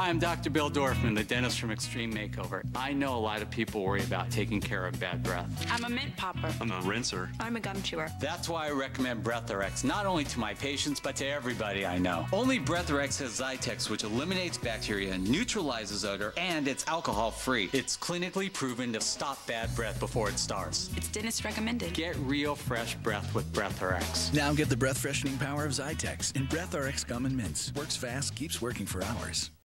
Hi, I'm Dr. Bill Dorfman, the dentist from Extreme Makeover. I know a lot of people worry about taking care of bad breath. I'm a mint popper. I'm a rinser. I'm a gum chewer. That's why I recommend BreathRx not only to my patients, but to everybody I know. Only BreathRx has Zytex, which eliminates bacteria, neutralizes odor, and it's alcohol free. It's clinically proven to stop bad breath before it starts. It's dentist recommended. Get real fresh breath with BreathRx. Now get the breath freshening power of Zytex in BreathRx gum and mints. Works fast, keeps working for hours.